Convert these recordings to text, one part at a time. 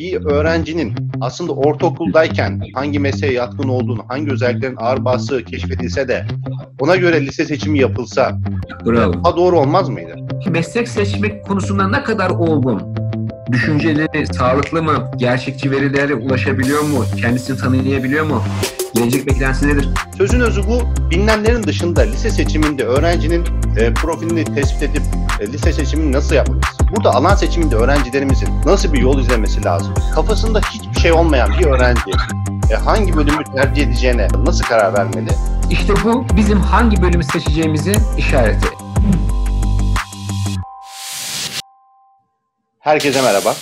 bir öğrencinin aslında ortaokuldayken hangi mesleğe yatkın olduğunu, hangi özelliklerin ağır bası keşfedilse de ona göre lise seçimi yapılsa Bravo. daha doğru olmaz mıydı? Meslek seçmek konusunda ne kadar olgun? Düşünceleri sağlıklı mı? Gerçekçi verilere ulaşabiliyor mu? Kendisini tanıyabiliyor mu? Gelecek beklentisi nedir? Sözün özü bu. Bilinenlerin dışında lise seçiminde öğrencinin e, profilini tespit edip lise seçimini nasıl yapmalıyız? Burada alan seçiminde öğrencilerimizin nasıl bir yol izlemesi lazım? Kafasında hiçbir şey olmayan bir öğrenci e, hangi bölümü tercih edeceğine nasıl karar vermeli? İşte bu bizim hangi bölümü seçeceğimizin işareti. Herkese merhaba.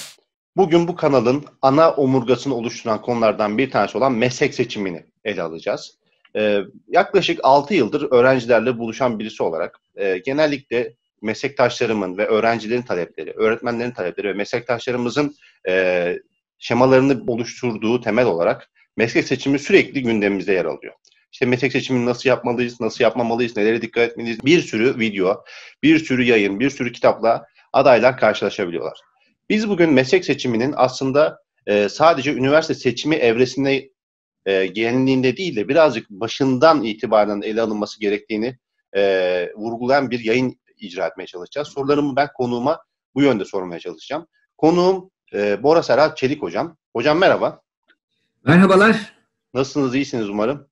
Bugün bu kanalın ana omurgasını oluşturan konulardan bir tanesi olan meslek seçimini ele alacağız. Ee, yaklaşık 6 yıldır öğrencilerle buluşan birisi olarak e, genellikle meslektaşlarımın ve öğrencilerin talepleri, öğretmenlerin talepleri ve meslektaşlarımızın e, şemalarını oluşturduğu temel olarak meslek seçimi sürekli gündemimizde yer alıyor. İşte meslek seçimini nasıl yapmalıyız, nasıl yapmamalıyız, nelere dikkat etmeliyiz. Bir sürü video, bir sürü yayın, bir sürü kitapla adaylar karşılaşabiliyorlar. Biz bugün meslek seçiminin aslında e, sadece üniversite seçimi evresinde e, genelliğinde değil de birazcık başından itibaren ele alınması gerektiğini e, vurgulayan bir yayın icra etmeye çalışacağız. Sorularımı ben konuğuma bu yönde sormaya çalışacağım. Konuğum e, Bora Serhat Çelik hocam. Hocam merhaba. Merhabalar. Nasılsınız? İyisiniz umarım.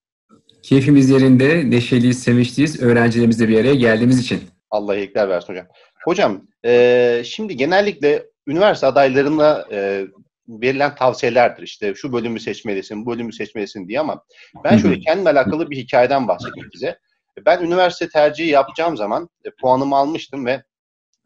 Keyfimiz yerinde, neşeliyiz, sevinçliyiz. Öğrencilerimizle bir araya geldiğimiz için. Allah iyilikler versin hocam. Hocam, e, şimdi genellikle üniversite adaylarına e, verilen tavsiyelerdir. İşte şu bölümü seçmelisin, bu bölümü seçmelisin diye ama ben şöyle kendimle alakalı bir hikayeden bahsedeyim size. Ben üniversite tercihi yapacağım zaman e, puanımı almıştım ve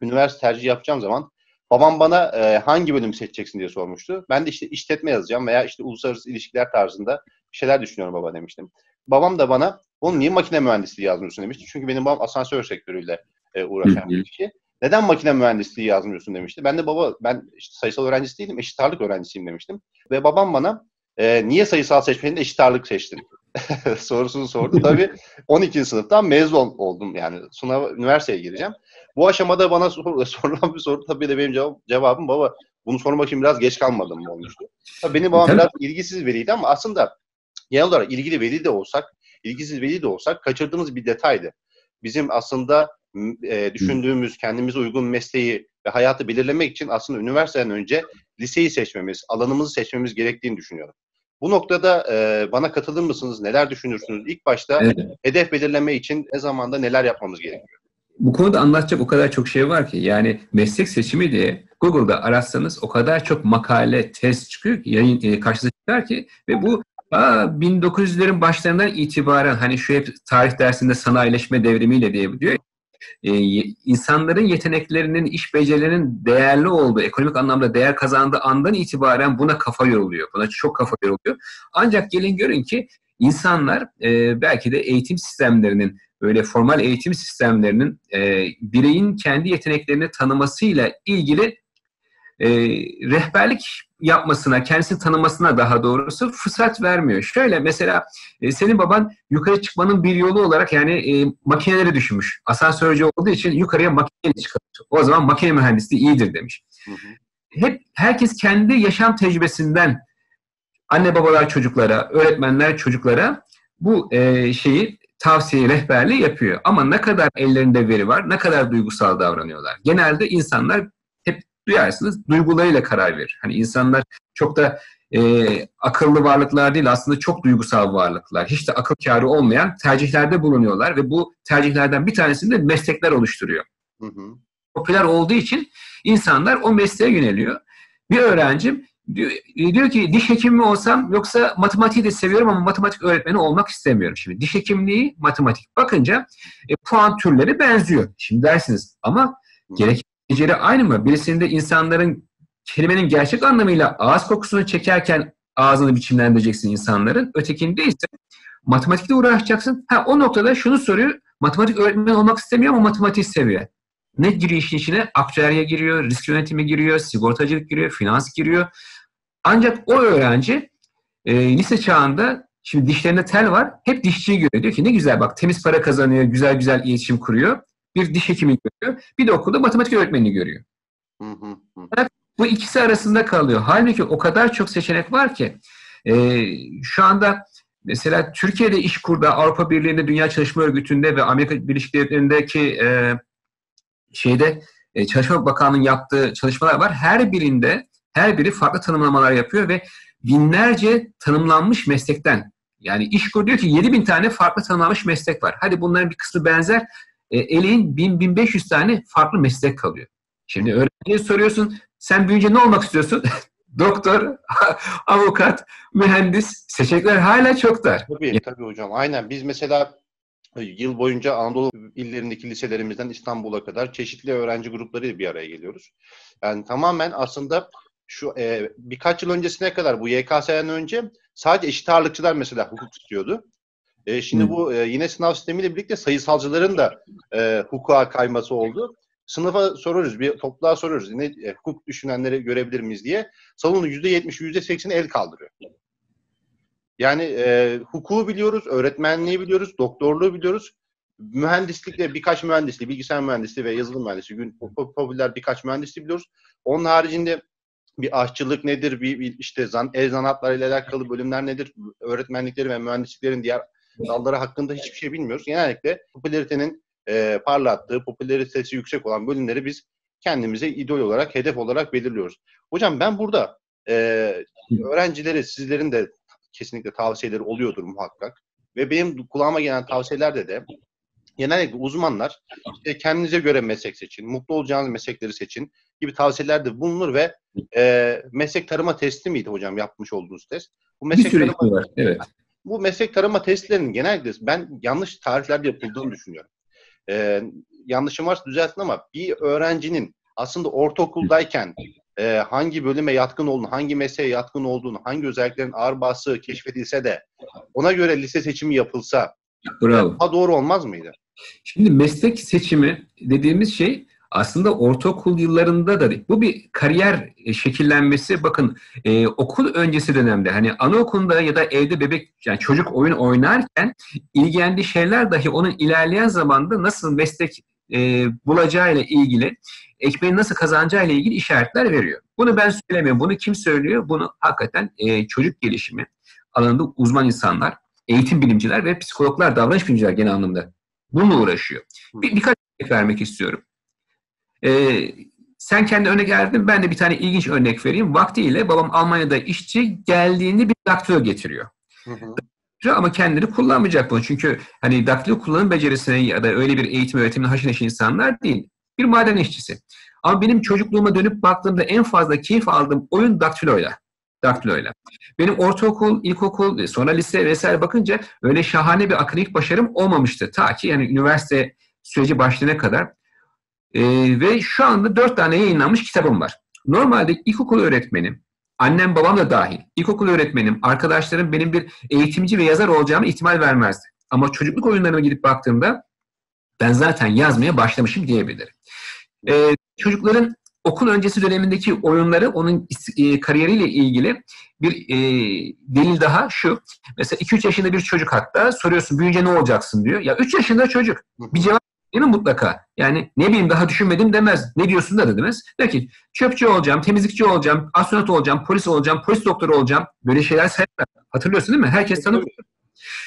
üniversite tercihi yapacağım zaman babam bana e, hangi bölümü seçeceksin diye sormuştu. Ben de işte işletme yazacağım veya işte uluslararası ilişkiler tarzında bir şeyler düşünüyorum baba demiştim. Babam da bana oğlum niye makine mühendisliği yazmıyorsun demişti. Çünkü benim babam asansör sektörüyle e, uğraşan bir kişi. Neden makine mühendisliği yazmıyorsun demişti. Ben de baba ben işte sayısal öğrencisi değilim eşit ağırlık öğrencisiyim demiştim. Ve babam bana e, niye sayısal seçmedin de eşit ağırlık seçtin sorusunu sordu. Tabii 12. sınıftan mezun oldum yani sınava üniversiteye gireceğim. Bu aşamada bana sor, sorulan bir soru tabii de benim cevap, cevabım baba bunu sormak için biraz geç kalmadım olmuştu. Tabii benim babam biraz ilgisiz veliydi ama aslında genel olarak ilgili veli de olsak, ilgisiz veli de olsak kaçırdığımız bir detaydı. Bizim aslında e, düşündüğümüz, kendimize uygun mesleği ve hayatı belirlemek için aslında üniversiteden önce liseyi seçmemiz, alanımızı seçmemiz gerektiğini düşünüyorum. Bu noktada e, bana katılır mısınız? Neler düşünürsünüz? İlk başta evet. hedef belirleme için ne zamanda neler yapmamız gerekiyor? Bu konuda anlatacak o kadar çok şey var ki. Yani meslek seçimi diye Google'da aratsanız o kadar çok makale, test çıkıyor ki, yayın e, karşınıza çıkar ki ve bu Aa, 1900'lerin başlarından itibaren hani şu hep tarih dersinde sanayileşme devrimiyle diye diyor e, insanların yeteneklerinin, iş becerilerinin değerli olduğu, ekonomik anlamda değer kazandığı andan itibaren buna kafa yoruluyor. Buna çok kafa yoruluyor. Ancak gelin görün ki insanlar e, belki de eğitim sistemlerinin, böyle formal eğitim sistemlerinin e, bireyin kendi yeteneklerini tanımasıyla ilgili e, rehberlik yapmasına, kendisini tanımasına daha doğrusu fırsat vermiyor. Şöyle mesela e, senin baban yukarı çıkmanın bir yolu olarak yani e, makineleri düşünmüş. Asansörcü olduğu için yukarıya makine çıkartıyor. O zaman makine mühendisliği iyidir demiş. Hı hı. Hep herkes kendi yaşam tecrübesinden anne babalar çocuklara, öğretmenler çocuklara bu e, şeyi tavsiye rehberliği yapıyor. Ama ne kadar ellerinde veri var, ne kadar duygusal davranıyorlar. Genelde insanlar duyarsınız duygularıyla karar verir. Hani insanlar çok da e, akıllı varlıklar değil aslında çok duygusal varlıklar. Hiç de akıl kârı olmayan tercihlerde bulunuyorlar ve bu tercihlerden bir tanesini de meslekler oluşturuyor. Hı hı. Popüler olduğu için insanlar o mesleğe yöneliyor. Bir öğrencim diyor, diyor ki diş hekimi mi olsam yoksa matematiği de seviyorum ama matematik öğretmeni olmak istemiyorum. Şimdi diş hekimliği, matematik bakınca e, puan türleri benziyor. Şimdi dersiniz ama gerek beceri aynı mı? Birisinde insanların kelimenin gerçek anlamıyla ağız kokusunu çekerken ağzını biçimlendireceksin insanların. Ötekinde ise matematikle uğraşacaksın. Ha o noktada şunu soruyor. Matematik öğretmeni olmak istemiyor ama matematiği seviyor. Ne giriyor işin içine? Aktüerya giriyor, risk yönetimi giriyor, sigortacılık giriyor, finans giriyor. Ancak o öğrenci e, lise çağında şimdi dişlerinde tel var. Hep dişçiyi görüyor. Diyor ki ne güzel bak temiz para kazanıyor, güzel güzel iletişim kuruyor bir diş hekimi görüyor. Bir de okulda matematik öğretmenini görüyor. Hı hı hı. bu ikisi arasında kalıyor. Halbuki o kadar çok seçenek var ki e, şu anda mesela Türkiye'de iş kurda Avrupa Birliği'nde Dünya Çalışma Örgütü'nde ve Amerika Birleşik Devletleri'ndeki e, şeyde e, Çalışma Bakanlığı'nın yaptığı çalışmalar var. Her birinde her biri farklı tanımlamalar yapıyor ve binlerce tanımlanmış meslekten yani İşkur diyor ki 7000 tane farklı tanımlanmış meslek var. Hadi bunların bir kısmı benzer. E, eleğin 1000-1500 tane farklı meslek kalıyor. Şimdi öğrenciye soruyorsun sen büyüyünce ne olmak istiyorsun? Doktor, avukat, mühendis seçenekler hala çok dar. Tabii tabii hocam. Aynen. Biz mesela yıl boyunca Anadolu illerindeki liselerimizden İstanbul'a kadar çeşitli öğrenci grupları bir araya geliyoruz. Yani tamamen aslında şu e, birkaç yıl öncesine kadar bu YKS'den önce sadece eşit ağırlıkçılar mesela hukuk istiyordu. E, şimdi Hı. bu e, yine sınav sistemiyle birlikte sayısalcıların da e, hukuka kayması oldu. Sınıfa soruyoruz, bir topluluğa soruyoruz. Ne e, hukuk düşünenleri görebilir miyiz diye. Salonun %70, %80'i el kaldırıyor. Yani e, hukuku biliyoruz, öğretmenliği biliyoruz, doktorluğu biliyoruz. Mühendislikle birkaç mühendisliği, bilgisayar mühendisliği ve yazılım mühendisliği, gün popüler birkaç mühendisliği biliyoruz. Onun haricinde bir aşçılık nedir, bir, bir işte zan, el zanatlarıyla alakalı bölümler nedir, öğretmenlikleri ve mühendisliklerin diğer dalları hakkında hiçbir şey bilmiyoruz. Genellikle popülaritenin e, parlattığı, popülaritesi yüksek olan bölümleri biz kendimize idol olarak, hedef olarak belirliyoruz. Hocam ben burada e, öğrencileri, sizlerin de kesinlikle tavsiyeleri oluyordur muhakkak. Ve benim kulağıma gelen tavsiyelerde de genellikle uzmanlar işte kendinize göre meslek seçin, mutlu olacağınız meslekleri seçin gibi tavsiyelerde bulunur ve e, meslek tarıma testi miydi hocam yapmış olduğunuz test? Bu meslek Bir tarıma, var, evet. Bu meslek tarıma testlerinin genellikle ben yanlış tarihlerde yapıldığını düşünüyorum. E, yanlışım varsa düzeltin ama bir öğrencinin aslında ortaokuldayken e, hangi bölüme yatkın olduğunu, hangi mesleğe yatkın olduğunu, hangi özelliklerin ağır bası keşfedilse de ona göre lise seçimi yapılsa Bravo. daha doğru olmaz mıydı? Şimdi meslek seçimi dediğimiz şey aslında ortaokul yıllarında da bu bir kariyer e, şekillenmesi bakın e, okul öncesi dönemde hani anaokulunda ya da evde bebek yani çocuk oyun oynarken ilgilendiği şeyler dahi onun ilerleyen zamanda nasıl meslek e, bulacağıyla ilgili ekmeğini nasıl kazanacağıyla ilgili işaretler veriyor. Bunu ben söylemiyorum. Bunu kim söylüyor? Bunu hakikaten e, çocuk gelişimi alanında uzman insanlar, eğitim bilimciler ve psikologlar, davranış bilimciler genel anlamda bununla uğraşıyor. Bir, birkaç örnek vermek istiyorum. Ee, sen kendi örnek geldin, ben de bir tane ilginç örnek vereyim. Vaktiyle babam Almanya'da işçi geldiğinde bir daktilo getiriyor. Hı hı. Ama kendini kullanmayacak bunu. Çünkü hani daktilo kullanım becerisine ya da öyle bir eğitim öğretimine haşır neşir insanlar değil. Bir maden işçisi. Ama benim çocukluğuma dönüp baktığımda en fazla keyif aldığım oyun daktiloyla. Daktiloyla. Benim ortaokul, ilkokul, sonra lise vesaire bakınca öyle şahane bir akademik başarım olmamıştı. Ta ki yani üniversite süreci başlayana kadar. Ee, ve şu anda dört tane yayınlanmış kitabım var. Normalde ilkokul öğretmenim, annem babam da dahil, ilkokul öğretmenim, arkadaşlarım benim bir eğitimci ve yazar olacağımı ihtimal vermezdi. Ama çocukluk oyunlarına gidip baktığımda ben zaten yazmaya başlamışım diyebilirim. Ee, çocukların okul öncesi dönemindeki oyunları onun e, kariyeriyle ilgili bir e, delil daha şu. Mesela 2-3 yaşında bir çocuk hatta soruyorsun büyüyünce ne olacaksın diyor. Ya 3 yaşında çocuk. Bir cevap değil mi mutlaka? Yani ne bileyim daha düşünmedim demez. Ne diyorsun da demez. Der ki çöpçü olacağım, temizlikçi olacağım, astronot olacağım, polis olacağım, polis doktoru olacağım. Böyle şeyler sayarlar. Hatırlıyorsun değil mi? Herkes tanıyor.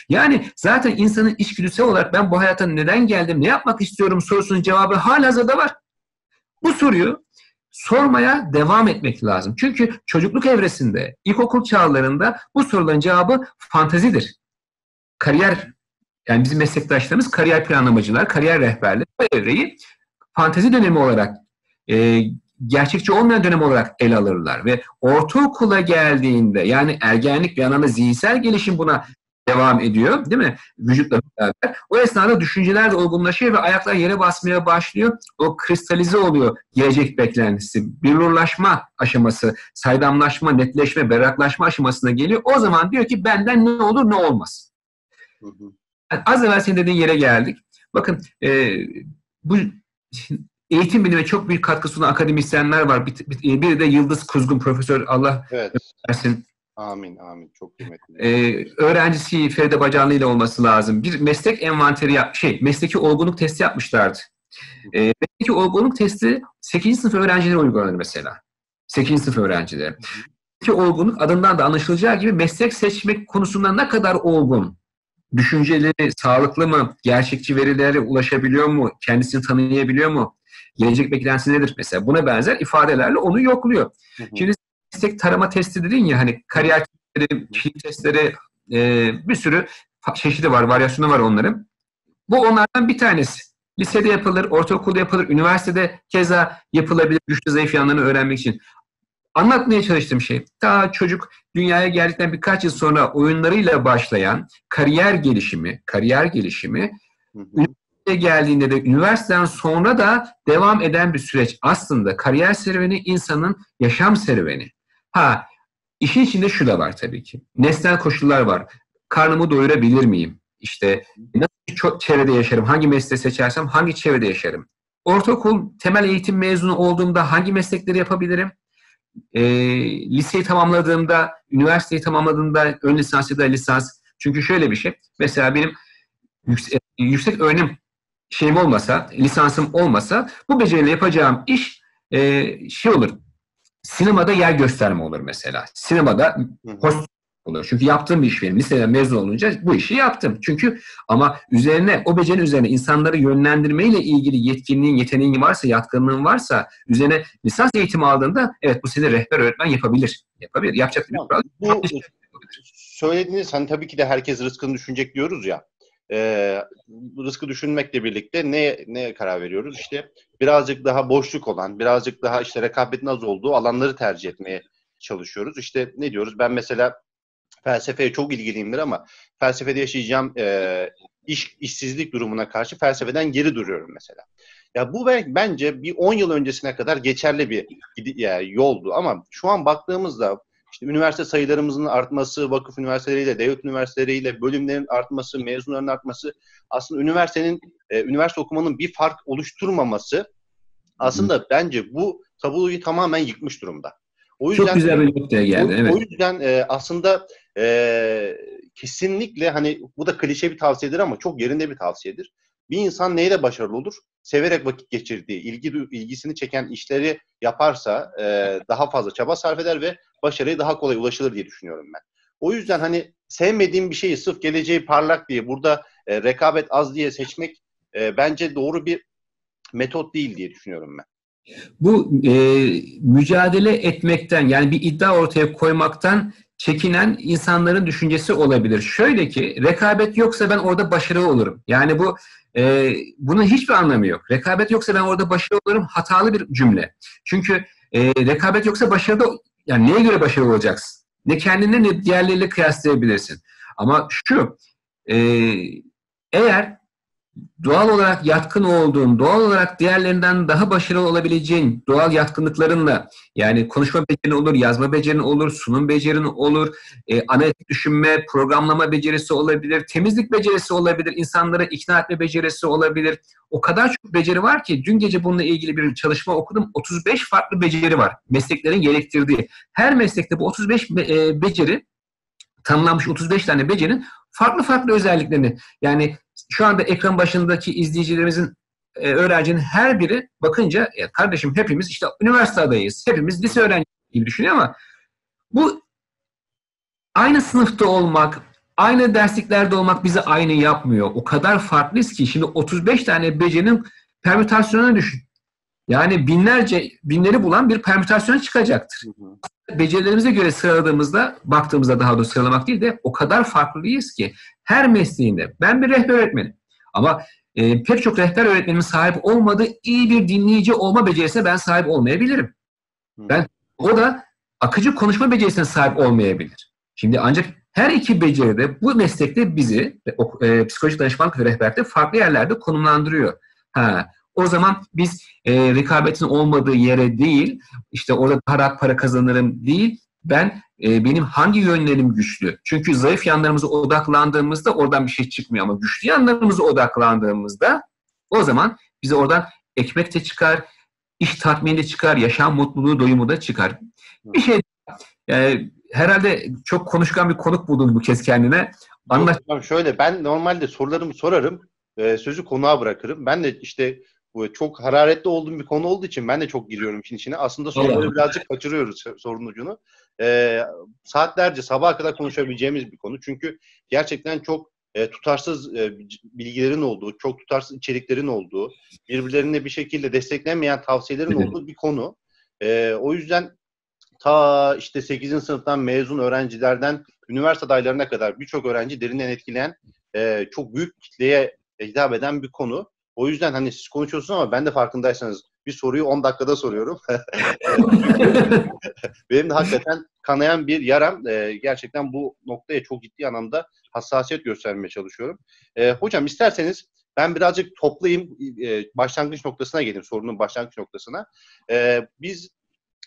Yani zaten insanın içgüdüsel olarak ben bu hayata neden geldim, ne yapmak istiyorum sorusunun cevabı hala hazırda var. Bu soruyu sormaya devam etmek lazım. Çünkü çocukluk evresinde, ilkokul çağlarında bu soruların cevabı fantazidir. Kariyer, yani bizim meslektaşlarımız kariyer planlamacılar, kariyer rehberleri bu evreyi fantezi dönemi olarak, e, gerçekçi olmayan dönem olarak ele alırlar. Ve ortaokula geldiğinde yani ergenlik bir anlamda zihinsel gelişim buna devam ediyor değil mi? Vücutla beraber. O esnada düşünceler de olgunlaşıyor ve ayaklar yere basmaya başlıyor. O kristalize oluyor gelecek beklentisi. Billurlaşma aşaması, saydamlaşma, netleşme, berraklaşma aşamasına geliyor. O zaman diyor ki benden ne olur ne olmaz. Yani az evvel senin dediğin yere geldik. Bakın e, bu eğitim bilime çok büyük katkı sunan akademisyenler var. Bir, bir, biri de Yıldız Kuzgun Profesör Allah evet. versin Amin, amin. Çok kıymetli. Ee, öğrencisi Feride Bacanlı ile olması lazım. Bir meslek envanteri, yap, şey, mesleki olgunluk testi yapmışlardı. Ee, mesleki olgunluk testi 8. sınıf öğrencileri uygulanır mesela. 8. sınıf öğrencileri. Ki olgunluk adından da anlaşılacağı gibi meslek seçmek konusunda ne kadar olgun, düşünceleri sağlıklı mı, gerçekçi verilere ulaşabiliyor mu, kendisini tanıyabiliyor mu, gelecek beklentisi nedir mesela buna benzer ifadelerle onu yokluyor. Hı hı. Şimdi meslek tarama testi dedin ya hani kariyer testleri, kişilik testleri e, bir sürü çeşidi var, varyasyonu var onların. Bu onlardan bir tanesi. Lisede yapılır, ortaokulda yapılır, üniversitede keza yapılabilir güçlü zayıf yanlarını öğrenmek için. Anlatmaya çalıştığım şey, daha çocuk dünyaya geldikten birkaç yıl sonra oyunlarıyla başlayan kariyer gelişimi, kariyer gelişimi, hı hı. üniversiteye geldiğinde de üniversiteden sonra da devam eden bir süreç. Aslında kariyer serüveni insanın yaşam serüveni. Ha, işin içinde şu da var tabii ki. Nesnel koşullar var. Karnımı doyurabilir miyim? İşte nasıl çevrede yaşarım? Hangi mesleği seçersem hangi çevrede yaşarım? Ortaokul temel eğitim mezunu olduğumda hangi meslekleri yapabilirim? E, liseyi tamamladığımda, üniversiteyi tamamladığımda ön lisans ya da lisans. Çünkü şöyle bir şey. Mesela benim yüksek, yüksek öğrenim şeyim olmasa, lisansım olmasa bu beceriyle yapacağım iş e, şey olur. Sinemada yer gösterme olur mesela. Sinemada host oluyor. Çünkü yaptığım bir iş benim. Liseden mezun olunca bu işi yaptım. Çünkü ama üzerine, o becerinin üzerine insanları yönlendirmeyle ilgili yetkinliğin, yeteneğin varsa, yatkınlığın varsa üzerine lisans eğitimi aldığında evet bu seni rehber öğretmen yapabilir. Yapabilir. Yapacak bir tamam. Bu söylediğiniz hani tabii ki de herkes rızkını düşünecek diyoruz ya. E, rızkı düşünmekle birlikte ne ne karar veriyoruz? İşte birazcık daha boşluk olan, birazcık daha işte rekabetin az olduğu alanları tercih etmeye çalışıyoruz. İşte ne diyoruz? Ben mesela felsefeye çok ilgiliyimdir ama felsefede yaşayacağım e, iş işsizlik durumuna karşı felsefeden geri duruyorum mesela. Ya bu bence bir 10 yıl öncesine kadar geçerli bir yani yoldu ama şu an baktığımızda işte üniversite sayılarımızın artması, vakıf üniversiteleriyle, devlet üniversiteleriyle bölümlerin artması, mezunların artması aslında üniversitenin e, üniversite okumanın bir fark oluşturmaması aslında Hı. bence bu tabloyu tamamen yıkmış durumda. O yüzden, Çok güzel bir noktaya geldi. O, evet. o yüzden e, aslında e, kesinlikle hani bu da klişe bir tavsiyedir ama çok yerinde bir tavsiyedir. Bir insan neyle başarılı olur? Severek vakit geçirdiği, ilgi ilgisini çeken işleri yaparsa e, daha fazla çaba sarf eder ve başarıya daha kolay ulaşılır diye düşünüyorum ben. O yüzden hani sevmediğim bir şeyi sırf geleceği parlak diye burada e, rekabet az diye seçmek e, bence doğru bir metot değil diye düşünüyorum ben. Bu e, mücadele etmekten yani bir iddia ortaya koymaktan çekinen insanların düşüncesi olabilir. Şöyle ki rekabet yoksa ben orada başarılı olurum. Yani bu e, bunun hiçbir anlamı yok. Rekabet yoksa ben orada başarılı olurum hatalı bir cümle. Çünkü e, rekabet yoksa başarılı yani neye göre başarılı olacaksın? Ne kendine ne diğerleriyle kıyaslayabilirsin. Ama şu e, eğer doğal olarak yatkın olduğun, doğal olarak diğerlerinden daha başarılı olabileceğin doğal yatkınlıklarınla yani konuşma becerin olur, yazma becerin olur, sunum becerin olur, e, analitik düşünme, programlama becerisi olabilir, temizlik becerisi olabilir, insanları ikna etme becerisi olabilir. O kadar çok beceri var ki dün gece bununla ilgili bir çalışma okudum. 35 farklı beceri var mesleklerin gerektirdiği. Her meslekte bu 35 e, beceri tanımlanmış 35 tane becerinin farklı farklı özelliklerini yani şu anda ekran başındaki izleyicilerimizin e, öğrencinin her biri bakınca ya kardeşim hepimiz işte üniversite adayıyız. Hepimiz lise öğrencisi gibi düşünüyor ama bu aynı sınıfta olmak, aynı dersliklerde olmak bizi aynı yapmıyor. O kadar farklıyız ki şimdi 35 tane becerinin permütasyonunu düşün. Yani binlerce, binleri bulan bir permütasyon çıkacaktır. Becerilerimize göre sıraladığımızda, baktığımızda daha doğrusu sıralamak değil de o kadar farklıyız ki her mesleğinde. Ben bir rehber öğretmenim. Ama e, pek çok rehber öğretmenimin sahip olmadığı iyi bir dinleyici olma becerisine ben sahip olmayabilirim. Ben o da akıcı konuşma becerisine sahip olmayabilir. Şimdi ancak her iki beceri de bu meslekte bizi e, psikolojik danışmanlık ve rehberlikte farklı yerlerde konumlandırıyor. Ha, o zaman biz e, rekabetin olmadığı yere değil, işte orada daha rahat para kazanırım değil, ben e, benim hangi yönlerim güçlü? Çünkü zayıf yanlarımıza odaklandığımızda oradan bir şey çıkmıyor ama güçlü yanlarımıza odaklandığımızda o zaman bize oradan ekmek de çıkar, iş tatmini de çıkar, yaşam mutluluğu, doyumu da çıkar. Bir şey yani herhalde çok konuşkan bir konuk buldun bu kez kendine. Anlat. Şöyle ben normalde sorularımı sorarım, e, sözü konuğa bırakırım. Ben de işte Bu çok hararetli olduğum bir konu olduğu için ben de çok giriyorum işin içine. Aslında soruları birazcık kaçırıyoruz sorunun ucunu. Ee, saatlerce sabaha kadar konuşabileceğimiz bir konu. Çünkü gerçekten çok e, tutarsız e, bilgilerin olduğu, çok tutarsız içeriklerin olduğu, birbirlerine bir şekilde desteklenmeyen tavsiyelerin olduğu bir konu. E, o yüzden ta işte 8. sınıftan mezun öğrencilerden üniversite adaylarına kadar birçok öğrenci derinden etkileyen e, çok büyük kitleye hitap eden bir konu. O yüzden hani siz konuşuyorsunuz ama ben de farkındaysanız bir soruyu 10 dakikada soruyorum. Benim de hakikaten kanayan bir yaram. E, gerçekten bu noktaya çok ciddi anlamda hassasiyet göstermeye çalışıyorum. E, hocam isterseniz ben birazcık toplayayım, e, başlangıç noktasına geleyim, sorunun başlangıç noktasına. E, biz,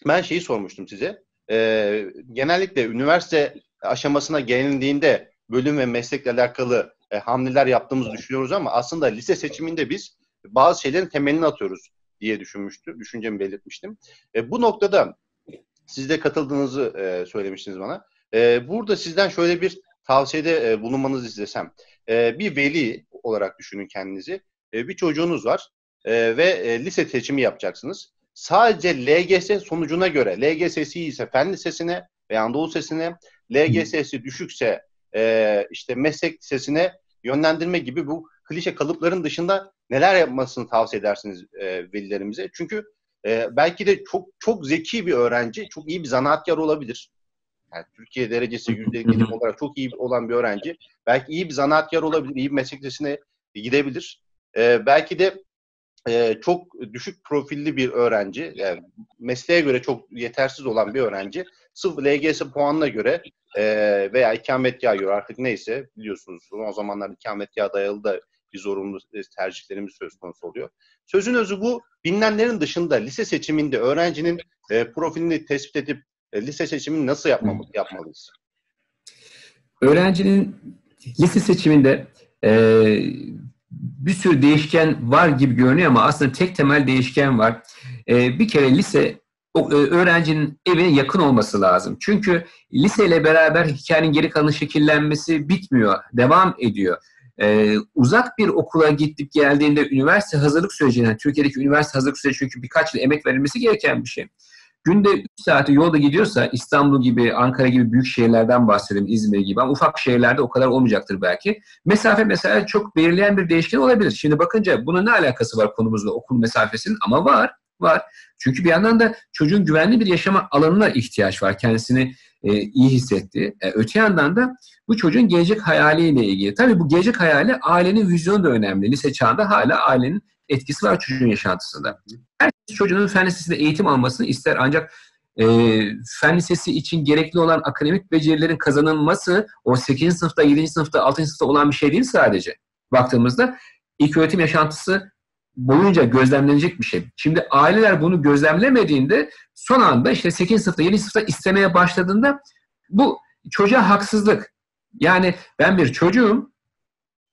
ben şeyi sormuştum size. E, genellikle üniversite aşamasına gelindiğinde bölüm ve meslekle alakalı e, hamleler yaptığımızı düşünüyoruz ama aslında lise seçiminde biz bazı şeylerin temelini atıyoruz diye düşünmüştüm, düşüncemi belirtmiştim. E, bu noktada siz de katıldığınızı e, söylemiştiniz bana. E, burada sizden şöyle bir tavsiyede e, bulunmanızı istesem. E, bir veli olarak düşünün kendinizi. E, bir çocuğunuz var e, ve e, lise seçimi yapacaksınız. Sadece LGS sonucuna göre, LGS'si ise fen lisesine veya Anadolu Lisesi'ne, LGS'si düşükse e, işte meslek lisesine yönlendirme gibi bu klişe kalıpların dışında neler yapmasını tavsiye edersiniz e, velilerimize? Çünkü e, belki de çok çok zeki bir öğrenci, çok iyi bir zanaatkar olabilir. Yani Türkiye derecesi yüzde gelim olarak çok iyi olan bir öğrenci. Belki iyi bir zanaatkar olabilir, iyi bir meslek lisesine gidebilir. E, belki de e, çok düşük profilli bir öğrenci, yani mesleğe göre çok yetersiz olan bir öğrenci, sırf LGS puanına göre e, veya ikametgah göre artık neyse biliyorsunuz o zamanlar ikametgah dayalı da bir zorunlu tercihlerimiz söz konusu oluyor. Sözün özü bu. Bilinenlerin dışında lise seçiminde öğrencinin e, profilini tespit edip e, lise seçimini nasıl yapmamı, yapmalıyız? Öğrencinin lise seçiminde e, bir sürü değişken var gibi görünüyor ama aslında tek temel değişken var. E, bir kere lise e, öğrencinin evine yakın olması lazım. Çünkü liseyle beraber hikayenin geri kalanı şekillenmesi bitmiyor, devam ediyor. Ee, uzak bir okula gidip geldiğinde üniversite hazırlık süreci, yani Türkiye'deki üniversite hazırlık süreci çünkü birkaç yıl emek verilmesi gereken bir şey. Günde 3 saati yolda gidiyorsa İstanbul gibi, Ankara gibi büyük şehirlerden bahsedelim, İzmir gibi ama ufak şehirlerde o kadar olmayacaktır belki. Mesafe mesela çok belirleyen bir değişken olabilir. Şimdi bakınca bunun ne alakası var konumuzla okul mesafesinin ama var var. Çünkü bir yandan da çocuğun güvenli bir yaşama alanına ihtiyaç var. Kendisini e, iyi hissetti. E, öte yandan da bu çocuğun gelecek hayaliyle ilgili. Tabii bu gelecek hayali ailenin vizyonu da önemli. Lise çağında hala ailenin etkisi var çocuğun yaşantısında. Herkes çocuğun fen lisesinde eğitim almasını ister ancak e, fen lisesi için gerekli olan akademik becerilerin kazanılması o 8. sınıfta, 7. sınıfta, 6. sınıfta olan bir şey değil sadece. Baktığımızda ilk öğretim yaşantısı boyunca gözlemlenecek bir şey. Şimdi aileler bunu gözlemlemediğinde son anda işte 8. sınıfta 7. sınıfta istemeye başladığında bu çocuğa haksızlık. Yani ben bir çocuğum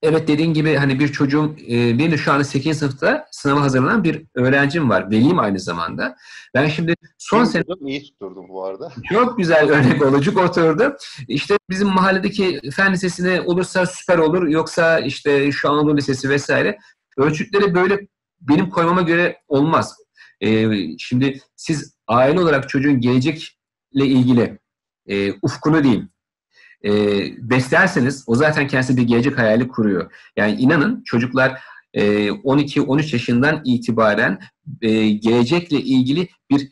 Evet dediğin gibi hani bir çocuğum, e, benim de şu anda 8. sınıfta sınava hazırlanan bir öğrencim var. Veliyim aynı zamanda. Ben şimdi son sene... İyi tutturdum bu arada. Çok güzel örnek olacak oturdu. İşte bizim mahalledeki fen lisesine olursa süper olur. Yoksa işte şu Anadolu Lisesi vesaire. Ölçütleri böyle benim koymama göre olmaz. Ee, şimdi siz aile olarak çocuğun gelecekle ilgili e, ufkunu diyeyim e, beslerseniz o zaten kendisi bir gelecek hayali kuruyor. Yani inanın çocuklar e, 12-13 yaşından itibaren e, gelecekle ilgili bir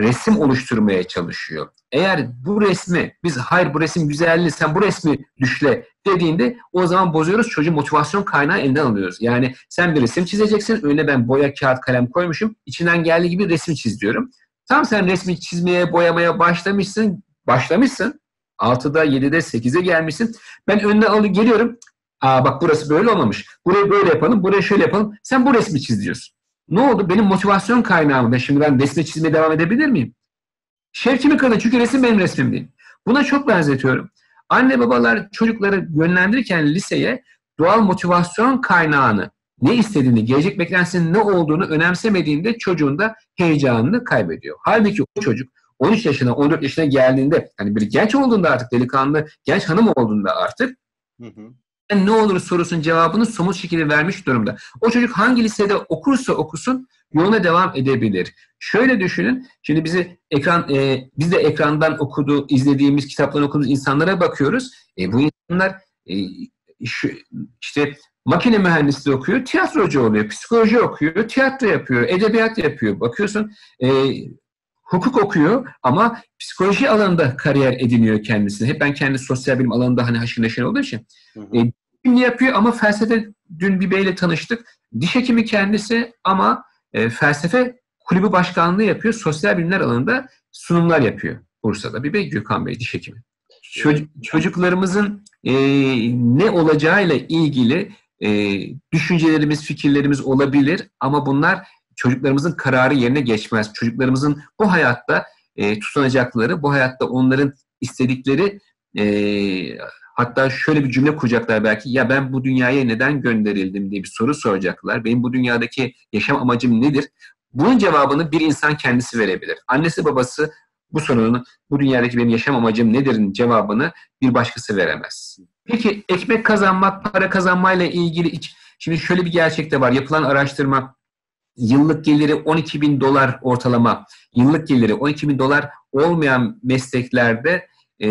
resim oluşturmaya çalışıyor. Eğer bu resmi biz hayır bu resim güzelli sen bu resmi düşle dediğinde o zaman bozuyoruz çocuğun motivasyon kaynağı elinden alıyoruz. Yani sen bir resim çizeceksin önüne ben boya kağıt kalem koymuşum içinden geldiği gibi resim çiz diyorum. Tam sen resmi çizmeye boyamaya başlamışsın başlamışsın 6'da 7'de 8'e gelmişsin. Ben önüne alı geliyorum. Aa bak burası böyle olmamış. Burayı böyle yapalım, burayı şöyle yapalım. Sen bu resmi çiz diyorsun. Ne oldu? Benim motivasyon kaynağım. Ben şimdi ben resmi çizmeye devam edebilir miyim? Şevkimi kırdı çünkü resim benim resmim değil. Buna çok benzetiyorum. Anne babalar çocukları yönlendirirken liseye doğal motivasyon kaynağını, ne istediğini, gelecek beklentisinin ne olduğunu önemsemediğinde çocuğun da heyecanını kaybediyor. Halbuki o çocuk 13 yaşına, 14 yaşına geldiğinde hani bir genç olduğunda artık delikanlı, genç hanım olduğunda artık hı hı. ne olur sorusunun cevabını somut şekilde vermiş durumda. O çocuk hangi lisede okursa okusun yoluna devam edebilir. Şöyle düşünün, şimdi bizi ekran, e, biz de ekrandan okudu, izlediğimiz, kitaptan okuduğumuz insanlara bakıyoruz. E, bu insanlar e, şu, işte makine mühendisliği okuyor, tiyatrocu oluyor, psikoloji okuyor, tiyatro yapıyor, edebiyat yapıyor. Bakıyorsun e, hukuk okuyor ama psikoloji alanında kariyer ediniyor kendisini. Hep ben kendi sosyal bilim alanında hani haşır neşir olduğu için. Hı hı. E, yapıyor ama felsefe dün bir beyle tanıştık. Diş hekimi kendisi ama e, felsefe kulübü başkanlığı yapıyor. Sosyal bilimler alanında sunumlar yapıyor Bursa'da. Bir bey Gökhan Bey diş hekimi. Çocuk, çocuklarımızın e, ne olacağıyla ilgili e, düşüncelerimiz, fikirlerimiz olabilir ama bunlar çocuklarımızın kararı yerine geçmez. Çocuklarımızın bu hayatta e, tutunacakları, bu hayatta onların istedikleri e, hatta şöyle bir cümle kuracaklar belki ya ben bu dünyaya neden gönderildim diye bir soru soracaklar. Benim bu dünyadaki yaşam amacım nedir? Bunun cevabını bir insan kendisi verebilir. Annesi babası bu sorunun bu dünyadaki benim yaşam amacım nedir'in cevabını bir başkası veremez. Peki ekmek kazanmak, para kazanmayla ilgili şimdi şöyle bir gerçek de var. Yapılan araştırma yıllık geliri 12 bin dolar ortalama, yıllık geliri 12 bin dolar olmayan mesleklerde e,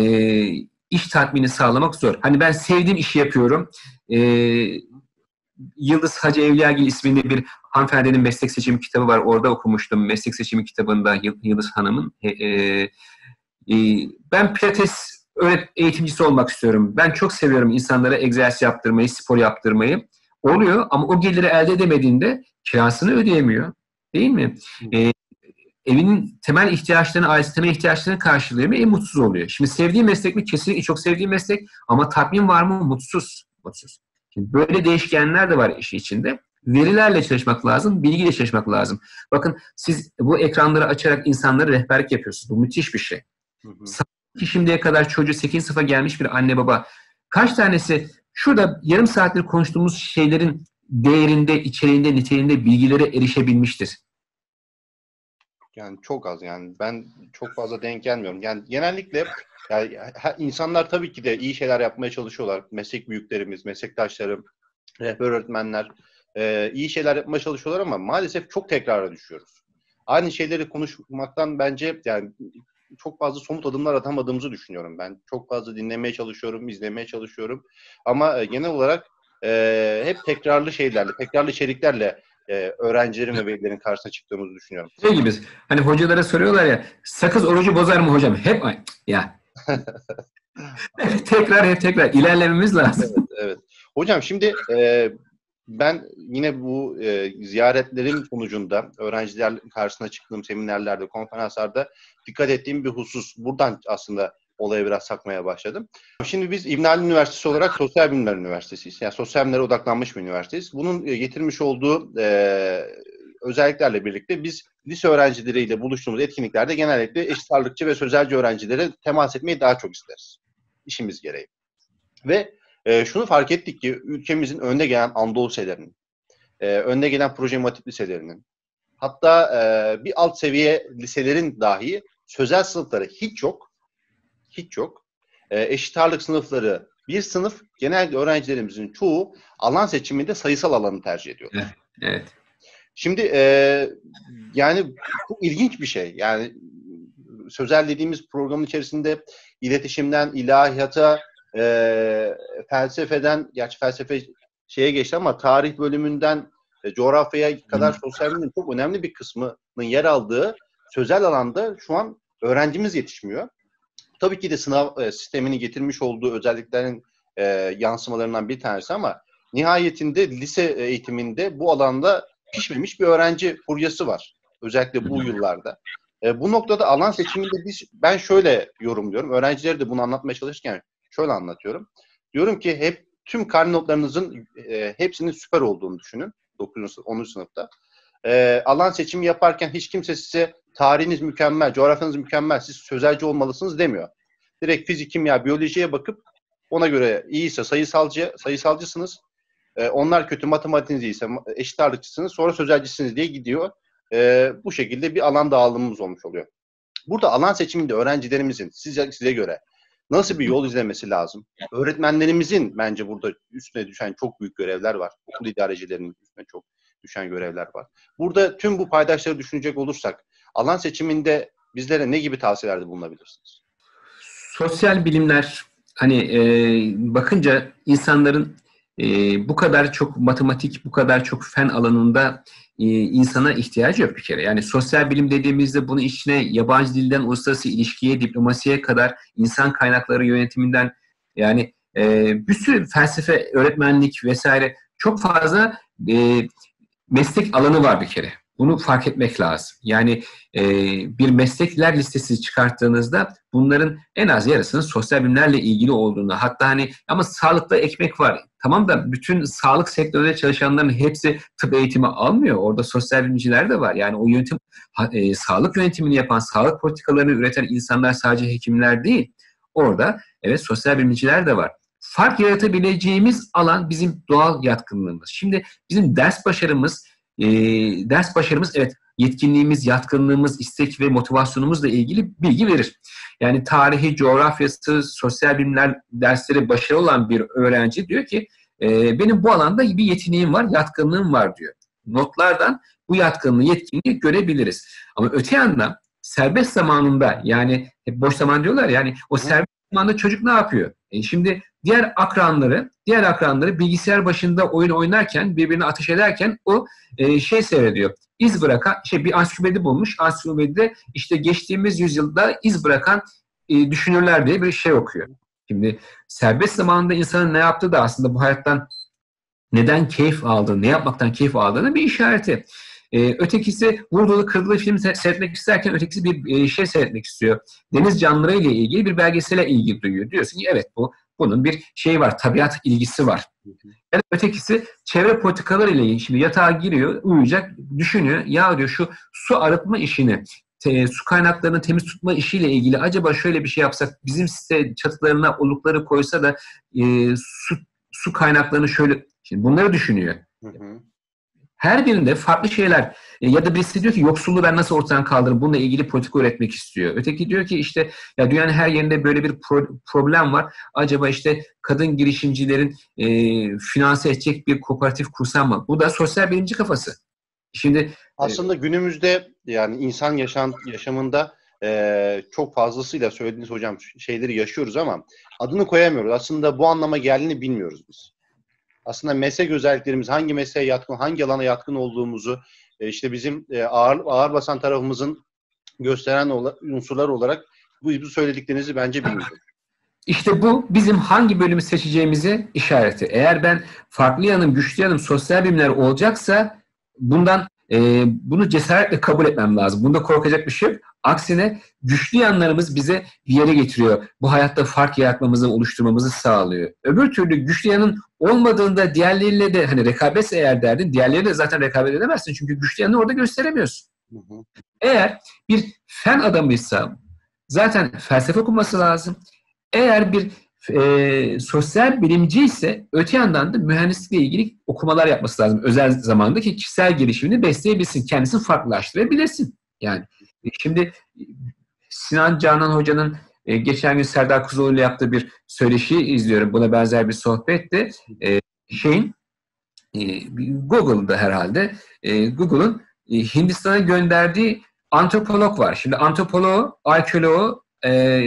iş tatmini sağlamak zor. Hani ben sevdiğim işi yapıyorum. E, Yıldız Hacı Evliyagil isminde bir hanımefendinin meslek seçimi kitabı var. Orada okumuştum meslek seçimi kitabında Yıldız Hanım'ın. E, e, e, ben pilates öğret eğitimcisi olmak istiyorum. Ben çok seviyorum insanlara egzersiz yaptırmayı, spor yaptırmayı. Oluyor ama o geliri elde edemediğinde kirasını ödeyemiyor. Değil mi? E, evinin temel ihtiyaçlarını, ailesi temel ihtiyaçlarını karşılayamıyor, en mutsuz oluyor. Şimdi sevdiği meslek mi? Kesinlikle çok sevdiğim meslek ama tatmin var mı? Mutsuz. Mutsuz. Şimdi böyle değişkenler de var işi içinde. Verilerle çalışmak lazım, bilgiyle çalışmak lazım. Bakın siz bu ekranları açarak insanlara rehberlik yapıyorsunuz. Bu müthiş bir şey. Hı hı. Şimdiye kadar çocuğu 8 sınıfa gelmiş bir anne baba kaç tanesi şurada yarım saattir konuştuğumuz şeylerin değerinde, içeriğinde, niteliğinde bilgilere erişebilmiştir? Yani çok az yani. Ben çok fazla denk gelmiyorum. Yani genellikle yani insanlar tabii ki de iyi şeyler yapmaya çalışıyorlar. Meslek büyüklerimiz, meslektaşlarım, rehber öğretmenler e, iyi şeyler yapmaya çalışıyorlar ama maalesef çok tekrara düşüyoruz. Aynı şeyleri konuşmaktan bence yani çok fazla somut adımlar atamadığımızı düşünüyorum ben. Çok fazla dinlemeye çalışıyorum, izlemeye çalışıyorum. Ama e, genel olarak e, hep tekrarlı şeylerle, tekrarlı içeriklerle e, öğrencilerin ve velilerin karşısına çıktığımızı düşünüyorum. Şey gibi, hani hocalara soruyorlar ya, sakız orucu bozar mı hocam? Hep ya. tekrar hep tekrar ilerlememiz lazım. Evet, evet. Hocam şimdi e, ben yine bu e, ziyaretlerin sonucunda öğrenciler karşısına çıktığım seminerlerde, konferanslarda dikkat ettiğim bir husus. Buradan aslında olaya biraz sakmaya başladım. Şimdi biz İbn Haldun Üniversitesi olarak Sosyal Bilimler Üniversitesiyiz. Yani sosyal bilimlere odaklanmış bir üniversiteyiz. Bunun e, getirmiş olduğu e, özelliklerle birlikte biz lise öğrencileriyle buluştuğumuz etkinliklerde genellikle eşit ağırlıkçı ve sözelci öğrencilere temas etmeyi daha çok isteriz. İşimiz gereği. Ve e, şunu fark ettik ki ülkemizin önde gelen Anadolu liselerinin, e, önde gelen proje matip liselerinin, hatta e, bir alt seviye liselerin dahi sözel sınıfları hiç yok. Hiç yok. E, eşit ağırlık sınıfları bir sınıf genelde öğrencilerimizin çoğu alan seçiminde sayısal alanı tercih ediyor. Evet. evet. Şimdi e, yani çok ilginç bir şey. Yani sözel dediğimiz programın içerisinde iletişimden ilahiyata e, felsefeden, gerçi felsefe şeye geçti ama tarih bölümünden e, coğrafyaya kadar sosyal bilimlerin çok önemli bir kısmının yer aldığı sözel alanda şu an öğrencimiz yetişmiyor. Tabii ki de sınav e, sistemini getirmiş olduğu özelliklerin e, yansımalarından bir tanesi ama nihayetinde lise eğitiminde bu alanda pişmemiş bir öğrenci furyası var. Özellikle bu yıllarda. E, bu noktada alan seçiminde biz ben şöyle yorumluyorum. Öğrencileri de bunu anlatmaya çalışırken şöyle anlatıyorum. Diyorum ki hep tüm karne notlarınızın e, hepsinin süper olduğunu düşünün. 9. 10. sınıfta. E, alan seçimi yaparken hiç kimse size tarihiniz mükemmel, coğrafyanız mükemmel, siz sözelci olmalısınız demiyor. Direkt fizik, kimya, biyolojiye bakıp ona göre iyiyse sayısalcı, sayısalcısınız. E, onlar kötü, matematiğiniz iyiyse eşit ağırlıkçısınız, sonra sözelcisiniz diye gidiyor. E, bu şekilde bir alan dağılımımız olmuş oluyor. Burada alan seçiminde öğrencilerimizin size, size göre nasıl bir yol izlemesi lazım? Öğretmenlerimizin bence burada üstüne düşen çok büyük görevler var. Okul idarecilerinin üstüne çok düşen görevler var. Burada tüm bu paydaşları düşünecek olursak alan seçiminde bizlere ne gibi tavsiyelerde bulunabilirsiniz? Sosyal bilimler hani e, bakınca insanların e, bu kadar çok matematik, bu kadar çok fen alanında e, insana ihtiyacı yok bir kere. Yani sosyal bilim dediğimizde bunu içine yabancı dilden uluslararası ilişkiye, diplomasiye kadar insan kaynakları yönetiminden yani e, bir sürü felsefe, öğretmenlik vesaire çok fazla e, meslek alanı var bir kere. Bunu fark etmek lazım. Yani e, bir meslekler listesi çıkarttığınızda bunların en az yarısının sosyal bilimlerle ilgili olduğunu hatta hani ama sağlıkta ekmek var. Tamam da bütün sağlık sektöründe çalışanların hepsi tıp eğitimi almıyor. Orada sosyal bilimciler de var. Yani o yönetim e, sağlık yönetimini yapan, sağlık politikalarını üreten insanlar sadece hekimler değil. Orada evet sosyal bilimciler de var fark yaratabileceğimiz alan bizim doğal yatkınlığımız. Şimdi bizim ders başarımız, e, ders başarımız evet yetkinliğimiz, yatkınlığımız, istek ve motivasyonumuzla ilgili bilgi verir. Yani tarihi, coğrafyası, sosyal bilimler dersleri başarılı olan bir öğrenci diyor ki e, benim bu alanda bir yeteneğim var, yatkınlığım var diyor. Notlardan bu yatkınlığı, yetkinliği görebiliriz. Ama öte yandan serbest zamanında yani hep boş zaman diyorlar yani o serbest zamanda çocuk ne yapıyor? E şimdi diğer akranları, diğer akranları bilgisayar başında oyun oynarken, birbirine ateş ederken o e, şey seyrediyor. İz bırakan, şey bir ansiklopedi bulmuş. Ansiklopedide işte geçtiğimiz yüzyılda iz bırakan e, düşünürler diye bir şey okuyor. Şimdi serbest zamanında insanın ne yaptığı da aslında bu hayattan neden keyif aldığını, ne yapmaktan keyif aldığını bir işareti. Ee, ötekisi vurdulu kırdılı film seyretmek isterken ötekisi bir e, şey seyretmek istiyor. Deniz canlıları ile ilgili bir belgesele ilgi duyuyor. Diyorsun ki evet bu bunun bir şey var, tabiat ilgisi var. Yani ötekisi çevre politikaları ile ilgili. Şimdi yatağa giriyor, uyuyacak, düşünüyor. Ya diyor şu su arıtma işini, te, su kaynaklarını temiz tutma işiyle ilgili acaba şöyle bir şey yapsak, bizim site çatılarına olukları koysa da e, su, su kaynaklarını şöyle, şimdi bunları düşünüyor. Hı hı. Her birinde farklı şeyler e, ya da birisi diyor ki yoksulluğu ben nasıl ortadan kaldırırım bununla ilgili politika üretmek istiyor. Öteki diyor ki işte ya dünyanın her yerinde böyle bir pro- problem var. Acaba işte kadın girişimcilerin e, finanse edecek bir kooperatif kursam mı? Bu da sosyal bilimci kafası. Şimdi e, aslında e, günümüzde yani insan yaşam yaşamında e, çok fazlasıyla söylediğiniz hocam şeyleri yaşıyoruz ama adını koyamıyoruz. Aslında bu anlama geldiğini bilmiyoruz biz aslında meslek özelliklerimiz, hangi mesleğe yatkın, hangi alana yatkın olduğumuzu e, işte bizim e, ağır, ağır basan tarafımızın gösteren unsurlar olarak bu, bu söylediklerinizi bence bilmiyorum. İşte bu bizim hangi bölümü seçeceğimizi işareti. Eğer ben farklı yanım, güçlü yanım, sosyal bilimler olacaksa bundan e, bunu cesaretle kabul etmem lazım. Bunda korkacak bir şey yok. Aksine güçlü yanlarımız bize bir yere getiriyor. Bu hayatta fark yaratmamızı, oluşturmamızı sağlıyor. Öbür türlü güçlü yanın olmadığında diğerleriyle de hani rekabet eğer derdin, diğerleriyle zaten rekabet edemezsin. Çünkü güçlü yanını orada gösteremiyorsun. Eğer bir fen adamıysa zaten felsefe okuması lazım. Eğer bir e, sosyal bilimci ise öte yandan da mühendislikle ilgili okumalar yapması lazım. Özel zamanda ki kişisel gelişimini besleyebilsin. Kendisini farklılaştırabilirsin. Yani şimdi Sinan Canan Hoca'nın e, geçen gün Serdar Kuzuoğlu ile yaptığı bir söyleşi izliyorum. Buna benzer bir sohbette. E, şeyin e, Google'da herhalde e, Google'ın e, Hindistan'a gönderdiği antropolog var. Şimdi antropoloğu, arkeoloğu, e,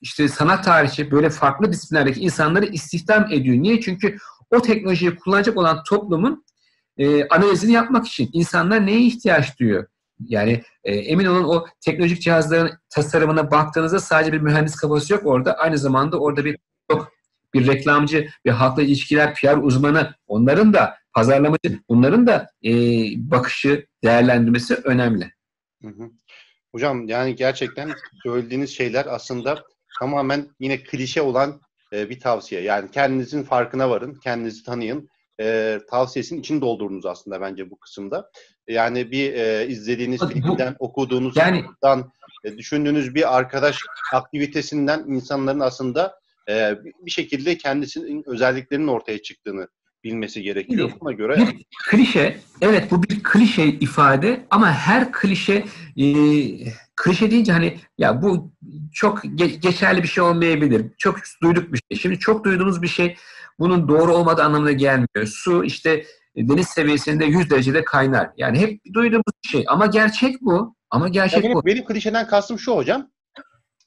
işte sanat tarihi böyle farklı disiplinlerdeki insanları istihdam ediyor. Niye? Çünkü o teknolojiyi kullanacak olan toplumun e, analizini yapmak için insanlar neye ihtiyaç duyuyor? Yani e, emin olun o teknolojik cihazların tasarımına baktığınızda sadece bir mühendis kafası yok orada. Aynı zamanda orada bir yok bir reklamcı, bir halkla ilişkiler, PR uzmanı, onların da pazarlamacı, bunların da e, bakışı, değerlendirmesi önemli. Hı hı. Hocam yani gerçekten söylediğiniz şeyler aslında tamamen yine klişe olan e, bir tavsiye. Yani kendinizin farkına varın, kendinizi tanıyın. E, tavsiyesinin için doldurdunuz aslında bence bu kısımda. Yani bir e, izlediğiniz filmden, okuduğunuz yani, e, düşündüğünüz bir arkadaş aktivitesinden insanların aslında e, bir şekilde kendisinin özelliklerinin ortaya çıktığını bilmesi gerekiyor. Buna göre bir klişe, evet bu bir klişe ifade ama her klişe e, klişe deyince hani ya bu çok ge- geçerli bir şey olmayabilir. Çok duyduk bir şey. Şimdi çok duyduğumuz bir şey bunun doğru olmadığı anlamına gelmiyor. Su işte deniz seviyesinde 100 derecede kaynar. Yani hep duyduğumuz şey ama gerçek bu. Ama gerçek benim, bu. Benim klişeden kastım şu hocam.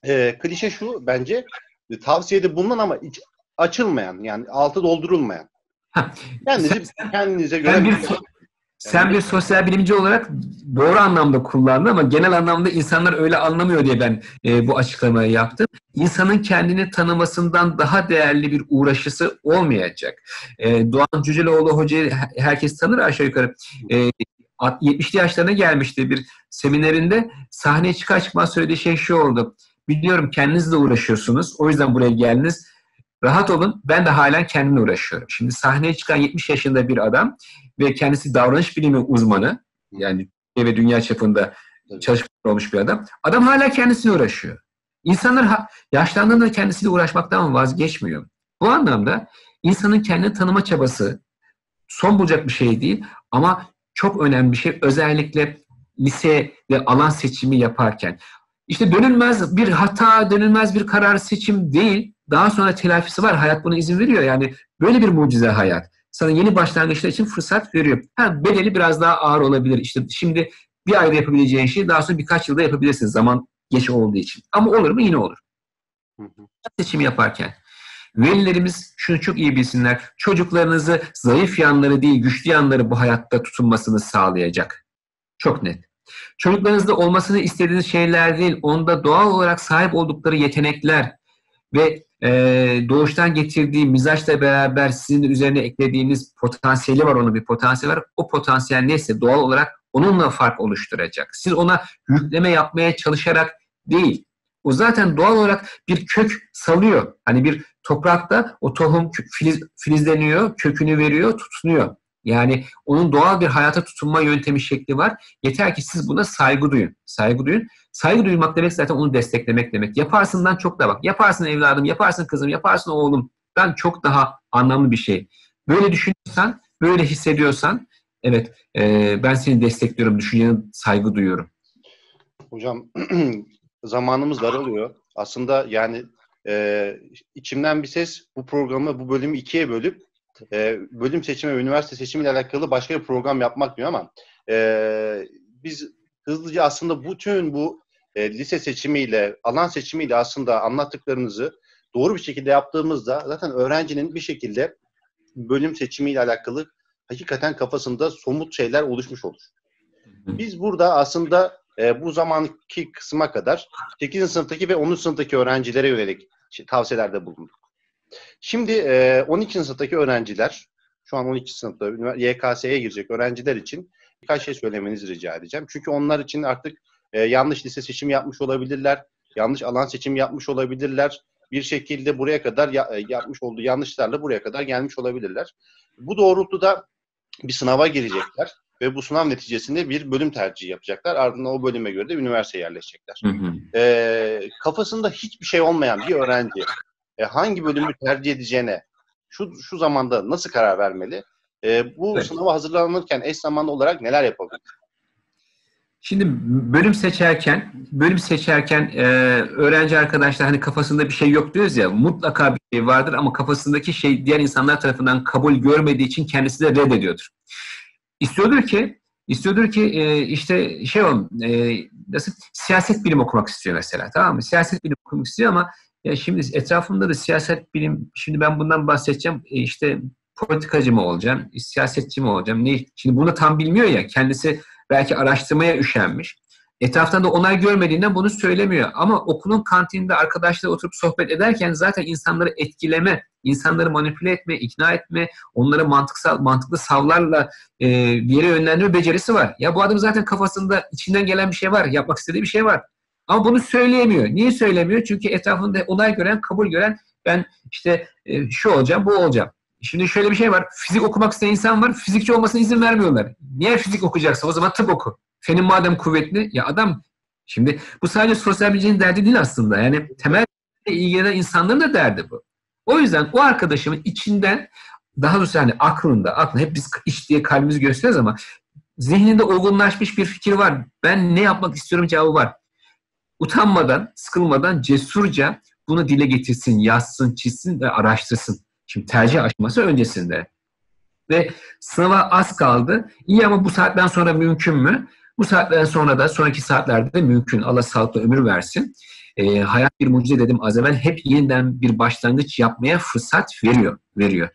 E, klişe şu bence e, tavsiyede bulunan ama iç, açılmayan yani altı doldurulmayan. Kendinizi, sen, kendinize göre... Sen bir, sen bir sosyal bilimci olarak doğru anlamda kullandın ama genel anlamda insanlar öyle anlamıyor diye ben e, bu açıklamayı yaptım. İnsanın kendini tanımasından daha değerli bir uğraşısı olmayacak. E, Doğan Cüceloğlu hocayı herkes tanır aşağı yukarı. E, 70'li yaşlarına gelmişti bir seminerinde sahneye çıkar çıkmaz söylediği şey şu oldu. Biliyorum kendinizle uğraşıyorsunuz. O yüzden buraya geldiniz. Rahat olun. Ben de halen kendimle uğraşıyorum. Şimdi sahneye çıkan 70 yaşında bir adam ve kendisi davranış bilimi uzmanı. Yani ve dünya çapında çalışmış olmuş bir adam. Adam hala kendisine uğraşıyor. İnsanlar yaşlandığında kendisiyle uğraşmaktan vazgeçmiyor. Bu anlamda insanın kendini tanıma çabası son bulacak bir şey değil ama çok önemli bir şey. Özellikle lise ve alan seçimi yaparken. İşte dönülmez bir hata, dönülmez bir karar seçim değil. Daha sonra telafisi var. Hayat buna izin veriyor. Yani böyle bir mucize hayat. Sana yeni başlangıçlar için fırsat veriyor. Ha, bedeli biraz daha ağır olabilir. İşte şimdi bir ayda yapabileceğin şeyi daha sonra birkaç yılda yapabilirsin. Zaman geç olduğu için. Ama olur mu? Yine olur. Hı hı. Seçim yaparken. Velilerimiz şunu çok iyi bilsinler. Çocuklarınızı zayıf yanları değil, güçlü yanları bu hayatta tutunmasını sağlayacak. Çok net. Çocuklarınızda olmasını istediğiniz şeyler değil, onda doğal olarak sahip oldukları yetenekler ve e, doğuştan getirdiği mizaçla beraber sizin üzerine eklediğiniz potansiyeli var, onun bir potansiyeli var. O potansiyel neyse doğal olarak onunla fark oluşturacak. Siz ona yükleme yapmaya çalışarak değil. O zaten doğal olarak bir kök salıyor. Hani bir toprakta o tohum filiz, filizleniyor, kökünü veriyor, tutunuyor. Yani onun doğal bir hayata tutunma yöntemi şekli var. Yeter ki siz buna saygı duyun. Saygı duyun. Saygı duymak demek zaten onu desteklemek demek. Yaparsından çok da bak. Yaparsın evladım, yaparsın kızım, yaparsın oğlum. Ben çok daha anlamlı bir şey. Böyle düşünüyorsan, böyle hissediyorsan evet e, ben seni destekliyorum, düşüncene saygı duyuyorum. Hocam zamanımız daralıyor. Aslında yani e, içimden bir ses bu programı, bu bölümü ikiye bölüp e, bölüm seçimi ve üniversite seçimiyle alakalı başka bir program yapmak diyor ama e, biz hızlıca aslında bütün bu e, lise seçimiyle, alan seçimiyle aslında anlattıklarınızı doğru bir şekilde yaptığımızda zaten öğrencinin bir şekilde bölüm seçimiyle alakalı hakikaten kafasında somut şeyler oluşmuş olur. Biz burada aslında e, bu zamanki kısma kadar 8. sınıftaki ve 10. sınıftaki öğrencilere yönelik tavsiyelerde bulunduk. Şimdi e, 12. sınıftaki öğrenciler, şu an 12. sınıfta YKS'ye girecek öğrenciler için birkaç şey söylemenizi rica edeceğim. Çünkü onlar için artık e, yanlış lise seçimi yapmış olabilirler, yanlış alan seçimi yapmış olabilirler. Bir şekilde buraya kadar ya, e, yapmış olduğu yanlışlarla buraya kadar gelmiş olabilirler. Bu doğrultuda bir sınava girecekler ve bu sınav neticesinde bir bölüm tercihi yapacaklar. Ardından o bölüme göre de üniversiteye yerleşecekler. Hı hı. E, kafasında hiçbir şey olmayan bir öğrenci e, hangi bölümü tercih edeceğine şu şu zamanda nasıl karar vermeli? E, bu evet. sınava hazırlanırken eş zamanlı olarak neler yapabilir? Şimdi bölüm seçerken, bölüm seçerken e, öğrenci arkadaşlar hani kafasında bir şey yok diyoruz ya mutlaka bir şey vardır ama kafasındaki şey diğer insanlar tarafından kabul görmediği için kendisi de reddediyordur. İstiyordur ki istiyordur ki e, işte şey o e, nasıl siyaset bilim okumak istiyor mesela tamam mı? Siyaset bilim okumak istiyor ama ya şimdi etrafımda da siyaset bilim, şimdi ben bundan bahsedeceğim. E işte politikacı mı olacağım, siyasetçi mi olacağım? Ne? Şimdi bunu tam bilmiyor ya. Kendisi belki araştırmaya üşenmiş. Etraftan da onay görmediğinden bunu söylemiyor. Ama okulun kantininde arkadaşlarla oturup sohbet ederken zaten insanları etkileme, insanları manipüle etme, ikna etme, onlara mantıksal, mantıklı savlarla e, bir yere yönlendirme becerisi var. Ya bu adam zaten kafasında içinden gelen bir şey var, yapmak istediği bir şey var. Ama bunu söyleyemiyor. Niye söylemiyor? Çünkü etrafında onay gören, kabul gören ben işte e, şu olacağım, bu olacağım. Şimdi şöyle bir şey var. Fizik okumak isteyen insan var. Fizikçi olmasına izin vermiyorlar. Niye fizik okuyacaksa? O zaman tıp oku. Fenin madem kuvvetli. Ya adam şimdi bu sadece sosyal bilginin derdi değil aslında. Yani temel ilgilenen insanların da derdi bu. O yüzden o arkadaşımın içinden daha doğrusu hani aklında, aklında hep biz iş diye kalbimizi gösteriyoruz ama zihninde olgunlaşmış bir fikir var. Ben ne yapmak istiyorum cevabı var. Utanmadan, sıkılmadan, cesurca bunu dile getirsin, yazsın, çizsin ve araştırsın. Şimdi tercih aşaması öncesinde. Ve sınava az kaldı. İyi ama bu saatten sonra mümkün mü? Bu saatten sonra da sonraki saatlerde de mümkün. Allah sağlıklı ömür versin. E, hayat bir mucize dedim az evvel. Hep yeniden bir başlangıç yapmaya fırsat veriyor. veriyor.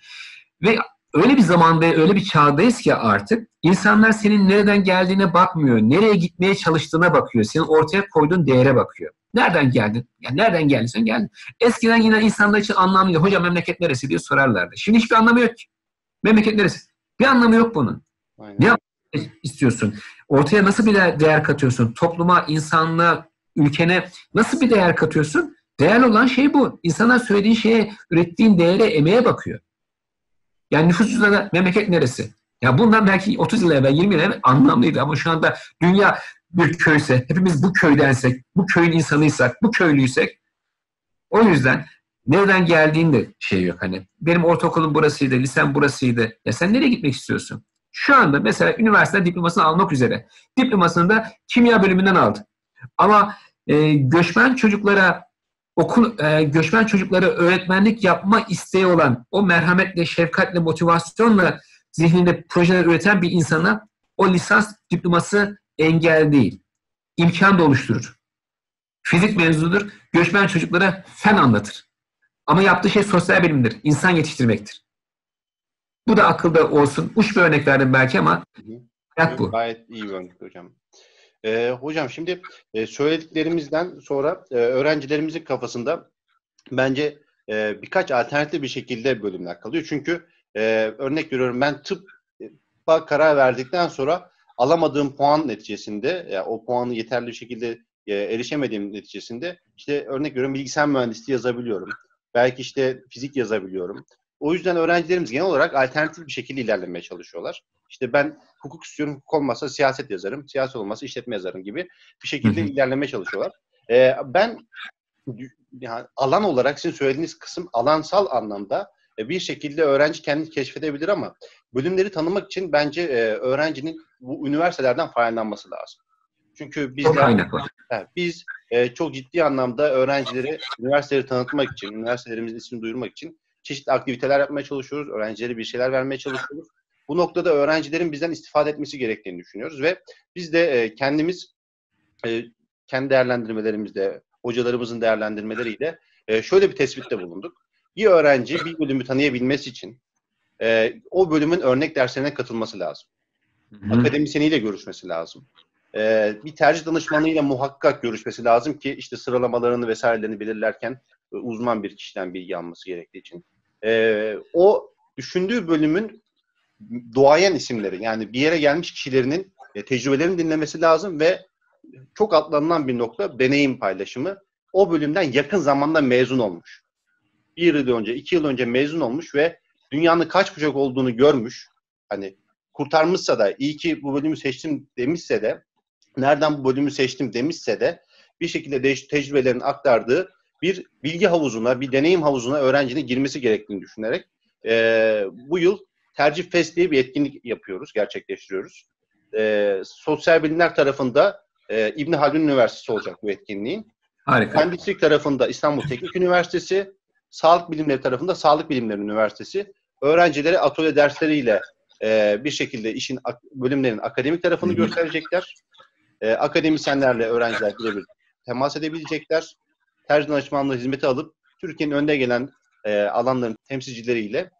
Ve öyle bir zamanda, öyle bir çağdayız ki artık insanlar senin nereden geldiğine bakmıyor. Nereye gitmeye çalıştığına bakıyor. Senin ortaya koyduğun değere bakıyor. Nereden geldin? Ya nereden geldin sen geldin. Eskiden yine insanlar için anlamlıydı. Hocam memleket neresi diye sorarlardı. Şimdi hiçbir anlamı yok ki. Memleket neresi? Bir anlamı yok bunun. Aynen. Ne istiyorsun? Ortaya nasıl bir değer katıyorsun? Topluma, insanlığa, ülkene nasıl bir değer katıyorsun? Değerli olan şey bu. İnsanlar söylediğin şeye, ürettiğin değere, emeğe bakıyor. Yani nüfus cüzdanı memleket neresi? Ya bundan belki 30 yıl evvel, 20 yıl evvel anlamlıydı ama şu anda dünya bir köyse, hepimiz bu köydensek, bu köyün insanıysak, bu köylüysek o yüzden nereden geldiğinde şey yok hani. Benim ortaokulum burasıydı, lisem burasıydı. Ya sen nereye gitmek istiyorsun? Şu anda mesela üniversite diplomasını almak üzere. Diplomasını da kimya bölümünden aldı. Ama e, göçmen çocuklara okul e, göçmen çocuklara öğretmenlik yapma isteği olan o merhametle, şefkatle, motivasyonla zihninde projeler üreten bir insana o lisans diploması engel değil. İmkan da oluşturur. Fizik mezunudur. Göçmen çocuklara fen anlatır. Ama yaptığı şey sosyal bilimdir. İnsan yetiştirmektir. Bu da akılda olsun. Uç bir örnek verdim belki ama hayat bu. Gayet iyi bir örnek hocam. Ee, hocam şimdi e, söylediklerimizden sonra e, öğrencilerimizin kafasında bence e, birkaç alternatif bir şekilde bölümler kalıyor. Çünkü e, örnek veriyorum ben tıbba karar verdikten sonra alamadığım puan neticesinde, yani o puanı yeterli bir şekilde e, erişemediğim neticesinde işte örnek veriyorum bilgisayar mühendisliği yazabiliyorum. Belki işte fizik yazabiliyorum. O yüzden öğrencilerimiz genel olarak alternatif bir şekilde ilerlemeye çalışıyorlar. İşte ben hukuk istiyorum, hukuk olmazsa siyaset yazarım, siyaset olmazsa işletme yazarım gibi bir şekilde hı hı. ilerlemeye çalışıyorlar. Ee, ben yani alan olarak sizin söylediğiniz kısım alansal anlamda e, bir şekilde öğrenci kendini keşfedebilir ama bölümleri tanımak için bence e, öğrencinin bu üniversitelerden faydalanması lazım. Çünkü bizler, he, biz e, çok ciddi anlamda öğrencileri üniversiteleri tanıtmak için, üniversitelerimizin ismini duyurmak için çeşitli aktiviteler yapmaya çalışıyoruz. Öğrencilere bir şeyler vermeye çalışıyoruz. Bu noktada öğrencilerin bizden istifade etmesi gerektiğini düşünüyoruz ve biz de e, kendimiz e, kendi değerlendirmelerimizde, hocalarımızın değerlendirmeleriyle e, şöyle bir tespitte bulunduk. Bir öğrenci bir bölümü tanıyabilmesi için o bölümün örnek derslerine katılması lazım. Hı-hı. Akademisyeniyle görüşmesi lazım. Bir tercih danışmanıyla muhakkak görüşmesi lazım ki işte sıralamalarını vesairelerini belirlerken uzman bir kişiden bilgi alması gerektiği için. O düşündüğü bölümün doğayan isimleri yani bir yere gelmiş kişilerinin e, tecrübelerini dinlemesi lazım ve çok atlanılan bir nokta deneyim paylaşımı. O bölümden yakın zamanda mezun olmuş. Bir yıl önce, iki yıl önce mezun olmuş ve dünyanın kaç bucak olduğunu görmüş. Hani kurtarmışsa da iyi ki bu bölümü seçtim demişse de nereden bu bölümü seçtim demişse de bir şekilde de tecrübelerini aktardığı bir bilgi havuzuna, bir deneyim havuzuna öğrencinin girmesi gerektiğini düşünerek e, bu yıl Tercih Fest diye bir etkinlik yapıyoruz, gerçekleştiriyoruz. E, sosyal bilimler tarafında e, İbn Haldun Üniversitesi olacak bu etkinliğin. Harika. Mühendislik tarafında İstanbul Teknik Üniversitesi, sağlık bilimleri tarafında Sağlık Bilimleri Üniversitesi. Öğrencilere atölye dersleriyle e, bir şekilde işin bölümlerin akademik tarafını gösterecekler. E, akademisyenlerle öğrenciler birebir temas edebilecekler. Tercih danışmanlığı hizmeti alıp Türkiye'nin önde gelen e, alanların temsilcileriyle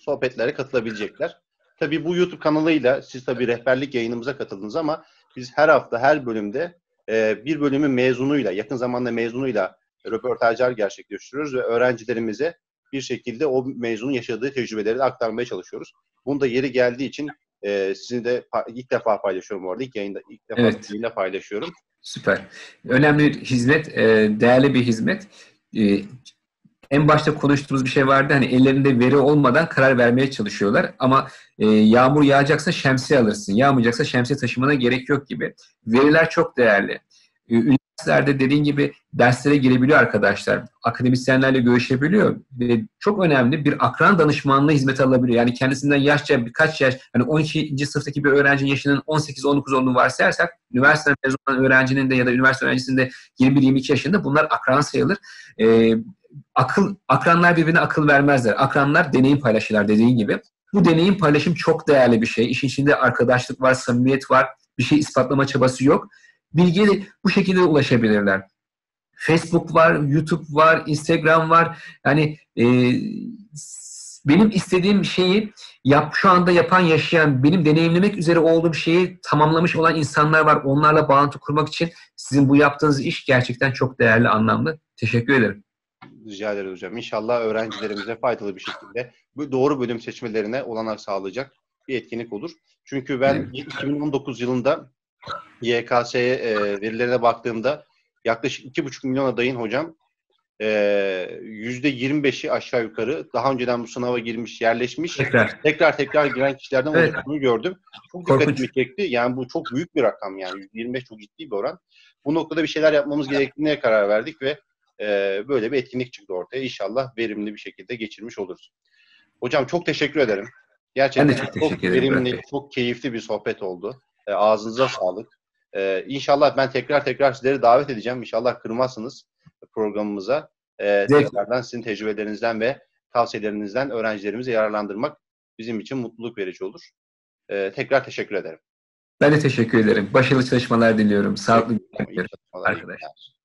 sohbetlere katılabilecekler. Tabii bu YouTube kanalıyla siz tabii rehberlik yayınımıza katıldınız ama biz her hafta her bölümde e, bir bölümün mezunuyla, yakın zamanda mezunuyla röportajlar gerçekleştiriyoruz ve öğrencilerimize bir şekilde o mezunun yaşadığı tecrübeleri de aktarmaya çalışıyoruz. Bunu da yeri geldiği için e, sizin de ilk defa paylaşıyorum orada. İlk yayında ilk defa evet. yayında paylaşıyorum. Süper. Önemli bir hizmet, e, değerli bir hizmet. En başta konuştuğumuz bir şey vardı. Hani ellerinde veri olmadan karar vermeye çalışıyorlar. Ama e, yağmur yağacaksa şemsiye alırsın. Yağmayacaksa şemsiye taşımana gerek yok gibi. Veriler çok değerli. E, üniversitelerde dediğin gibi derslere girebiliyor arkadaşlar. Akademisyenlerle görüşebiliyor. Ve çok önemli bir akran danışmanlığı hizmeti alabiliyor. Yani kendisinden yaşça birkaç yaş, hani 12. sınıftaki bir öğrencinin yaşının 18-19 olduğunu varsayarsak, üniversite mezun öğrencinin de ya da üniversite öğrencisinin de 21-22 yaşında bunlar akran sayılır. Ee, akıl akranlar birbirine akıl vermezler. Akranlar deneyim paylaşırlar dediğin gibi. Bu deneyim paylaşım çok değerli bir şey. İşin içinde arkadaşlık var, samimiyet var. Bir şey ispatlama çabası yok. Bilgiye de bu şekilde ulaşabilirler. Facebook var, YouTube var, Instagram var. Yani e, benim istediğim şeyi yap şu anda yapan, yaşayan, benim deneyimlemek üzere olduğum şeyi tamamlamış olan insanlar var. Onlarla bağlantı kurmak için sizin bu yaptığınız iş gerçekten çok değerli, anlamlı. Teşekkür ederim. Rica ederiz hocam. İnşallah öğrencilerimize faydalı bir şekilde bu doğru bölüm seçmelerine olanak sağlayacak bir etkinlik olur. Çünkü ben evet. 2019 yılında YKS e, verilerine baktığımda yaklaşık 2,5 milyon adayın hocam %25'i aşağı yukarı daha önceden bu sınava girmiş, yerleşmiş, tekrar tekrar, tekrar giren kişilerden evet. olduğunu gördüm. Çok dikkatimi çekti. Yani bu çok büyük bir rakam yani. %25 çok ciddi bir oran. Bu noktada bir şeyler yapmamız gerektiğine karar verdik ve e, böyle bir etkinlik çıktı ortaya. İnşallah verimli bir şekilde geçirmiş oluruz. Hocam çok teşekkür ederim. Gerçekten çok, çok verimli, çok keyifli bir sohbet oldu. E, ağzınıza sağlık. E, inşallah ben tekrar tekrar sizleri davet edeceğim. İnşallah kırmazsınız programımıza. E, tekrardan sizin tecrübelerinizden ve tavsiyelerinizden öğrencilerimizi yararlandırmak bizim için mutluluk verici olur. E, tekrar teşekkür ederim. Ben de teşekkür ederim. Başarılı çalışmalar diliyorum. Sağlıklı günler arkadaşlar.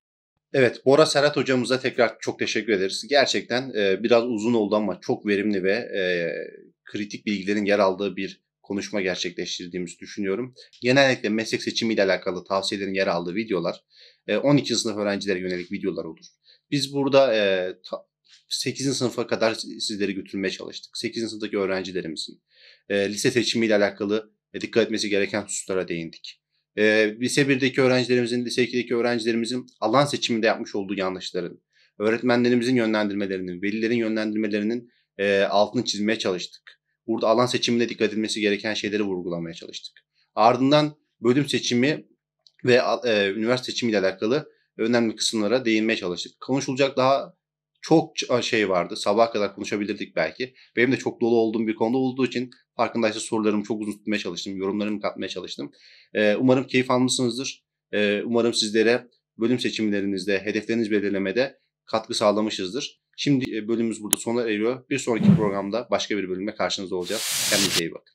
Evet, Bora Serhat hocamıza tekrar çok teşekkür ederiz. Gerçekten e, biraz uzun oldu ama çok verimli ve e, kritik bilgilerin yer aldığı bir konuşma gerçekleştirdiğimizi düşünüyorum. Genellikle meslek seçimiyle alakalı tavsiyelerin yer aldığı videolar e, 12. sınıf öğrencilere yönelik videolar olur. Biz burada e, ta, 8. sınıfa kadar sizleri götürmeye çalıştık. 8. sınıftaki öğrencilerimizin e, lise seçimiyle alakalı e, dikkat etmesi gereken hususlara değindik. E, lise 1'deki öğrencilerimizin, lise 2'deki öğrencilerimizin alan seçiminde yapmış olduğu yanlışların, öğretmenlerimizin yönlendirmelerinin, velilerin yönlendirmelerinin e, altını çizmeye çalıştık. Burada alan seçiminde dikkat edilmesi gereken şeyleri vurgulamaya çalıştık. Ardından bölüm seçimi ve e, üniversite seçimiyle alakalı önemli kısımlara değinmeye çalıştık. Konuşulacak daha çok şey vardı. Sabah kadar konuşabilirdik belki. Benim de çok dolu olduğum bir konuda olduğu için farkındaysa sorularımı çok uzun tutmaya çalıştım. Yorumlarımı katmaya çalıştım. Ee, umarım keyif almışsınızdır. Ee, umarım sizlere bölüm seçimlerinizde, hedefleriniz belirlemede katkı sağlamışızdır. Şimdi bölümümüz burada sona eriyor. Bir sonraki programda başka bir bölümle karşınızda olacağız. Kendinize iyi bakın.